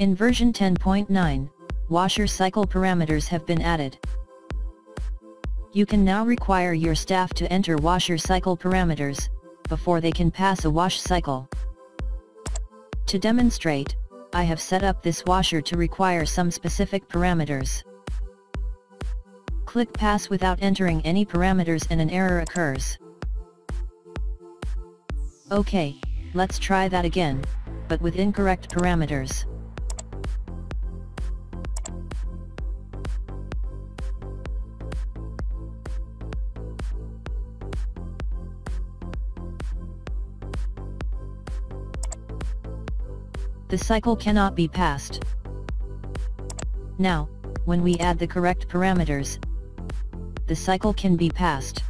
In version 10.9, washer cycle parameters have been added. You can now require your staff to enter washer cycle parameters, before they can pass a wash cycle. To demonstrate, I have set up this washer to require some specific parameters. Click pass without entering any parameters and an error occurs. OK, let's try that again, but with incorrect parameters. The cycle cannot be passed. Now, when we add the correct parameters, the cycle can be passed.